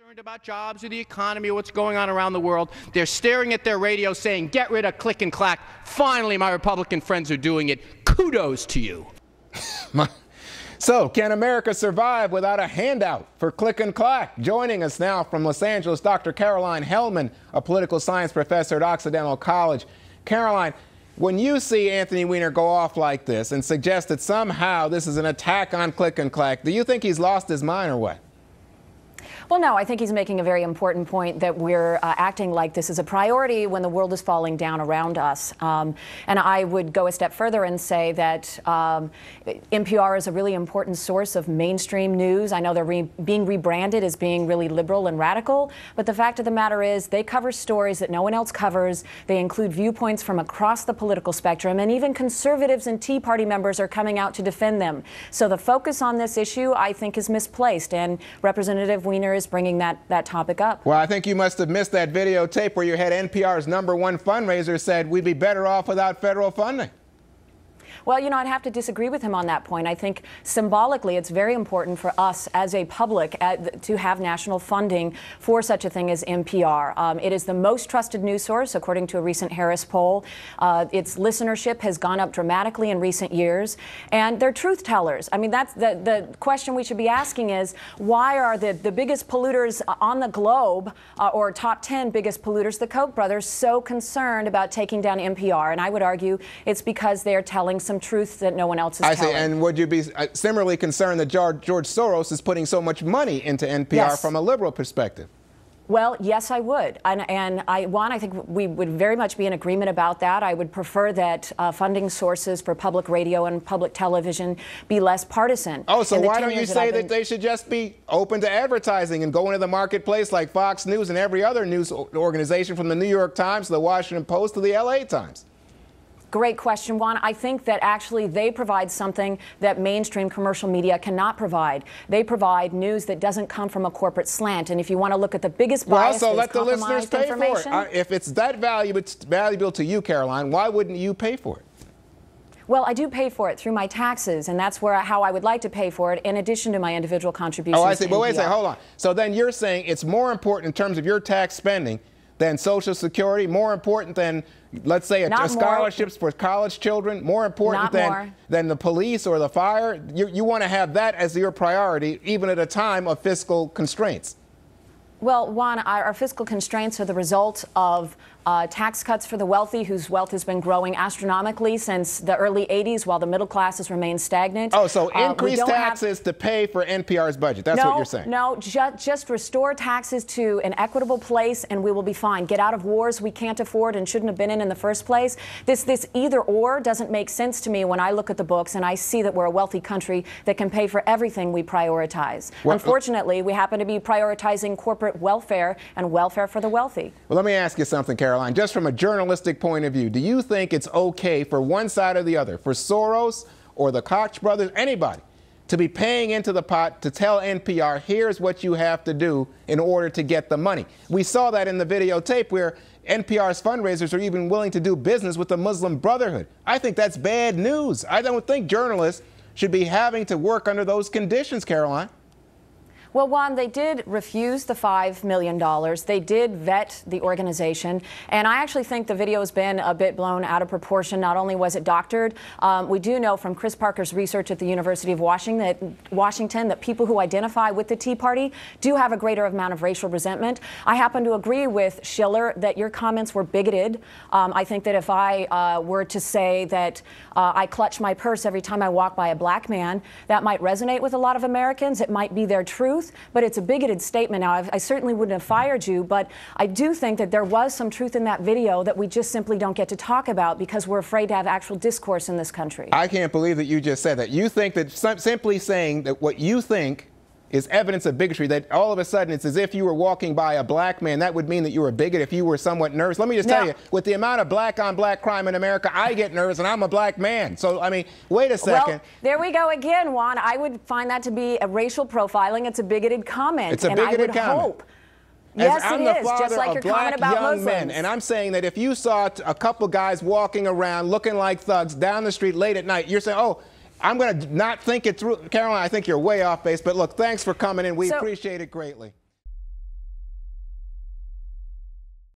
concerned about jobs or the economy or what's going on around the world. They're staring at their radio saying, get rid of click and clack. Finally, my Republican friends are doing it. Kudos to you. so, can America survive without a handout for click and clack? Joining us now from Los Angeles, Dr. Caroline Heldman, a political science professor at Occidental College. Caroline, when you see Anthony Weiner go off like this and suggest that somehow this is an attack on click and clack, do you think he's lost his mind or what? Well, no, I think he's making a very important point that we're uh, acting like this is a priority when the world is falling down around us. Um, and I would go a step further and say that um, NPR is a really important source of mainstream news. I know they're re being rebranded as being really liberal and radical, but the fact of the matter is they cover stories that no one else covers. They include viewpoints from across the political spectrum, and even conservatives and Tea Party members are coming out to defend them. So the focus on this issue, I think, is misplaced, and Representative Weiner is bringing that, that topic up. Well, I think you must have missed that videotape where you had NPR's number one fundraiser said we'd be better off without federal funding. Well, you know, I'd have to disagree with him on that point. I think symbolically it's very important for us as a public uh, to have national funding for such a thing as NPR. Um, it is the most trusted news source, according to a recent Harris poll. Uh, its listenership has gone up dramatically in recent years, and they're truth tellers. I mean, that's the, the question we should be asking is why are the, the biggest polluters on the globe, uh, or top 10 biggest polluters, the Koch brothers, so concerned about taking down NPR? And I would argue it's because they're telling some truth that no one else is I telling. see. And would you be uh, similarly concerned that George Soros is putting so much money into NPR yes. from a liberal perspective? Well, yes, I would. And, and I, one, I think we would very much be in agreement about that. I would prefer that uh, funding sources for public radio and public television be less partisan. Oh, so why don't you say that, that, they should just be open to advertising and go into the marketplace like Fox News and every other news organization from the New York Times to the Washington Post to the LA Times? Great question, Juan. I think that actually they provide something that mainstream commercial media cannot provide. They provide news that doesn't come from a corporate slant. And if you want to look at the biggest bias, well, so let the listeners pay for it. Uh, if it's that valuable, it's valuable to you, Caroline, why wouldn't you pay for it? Well, I do pay for it through my taxes, and that's where how I would like to pay for it, in addition to my individual contributions. Oh, I see. But wait a second, hold on. So then you're saying it's more important in terms of your tax spending than Social Security, more important than, let's say, a, a scholarships for college children, more important than, more. than the police or the fire. You, you want to have that as your priority, even at a time of fiscal constraints. Well, Juan, our fiscal constraints are the result of uh, tax cuts for the wealthy, whose wealth has been growing astronomically since the early 80s, while the middle class has remained stagnant. Oh, so uh, increase uh, taxes have... to pay for NPR's budget. That's no, what you're saying. No, ju just restore taxes to an equitable place, and we will be fine. Get out of wars we can't afford and shouldn't have been in in the first place. This, this either or doesn't make sense to me when I look at the books and I see that we're a wealthy country that can pay for everything we prioritize. Well, Unfortunately, we happen to be prioritizing corporate welfare and welfare for the wealthy. Well, let me ask you something, Carol. Caroline, just from a journalistic point of view, do you think it's okay for one side or the other, for Soros or the Koch brothers, anybody, to be paying into the pot to tell NPR, here's what you have to do in order to get the money? We saw that in the videotape where NPR's fundraisers are even willing to do business with the Muslim Brotherhood. I think that's bad news. I don't think journalists should be having to work under those conditions, Caroline. Well, Juan, they did refuse the $5 million. They did vet the organization. And I actually think the video has been a bit blown out of proportion. Not only was it doctored, um, we do know from Chris Parker's research at the University of Washington that, Washington that people who identify with the Tea Party do have a greater amount of racial resentment. I happen to agree with Schiller that your comments were bigoted. Um, I think that if I uh, were to say that uh, I clutch my purse every time I walk by a black man, that might resonate with a lot of Americans. It might be their truth truth, but it's a bigoted statement. Now, I've, i certainly wouldn't have fired you, but I do think that there was some truth in that video that we just simply don't get to talk about because we're afraid to have actual discourse in this country. I can't believe that you just said that. You think that simply saying that what you think is evidence of bigotry that all of a sudden it's as if you were walking by a black man. That would mean that you were a bigot if you were somewhat nervous. Let me just tell you, with the amount of black on black crime in America, I get nervous and I'm a black man. So, I mean, wait a second. Well, there we go again, Juan. I would find that to be a racial profiling. It's a bigoted comment. It's a bigoted and I would comment. Hope Yes, I'm the is, father just like of your black comment about young Muslims. men, and I'm saying that if you saw a couple guys walking around looking like thugs down the street late at night, you're saying, oh, I'm going to not think it through. Caroline, I think you're way off base. But look, thanks for coming in. We so, appreciate it greatly.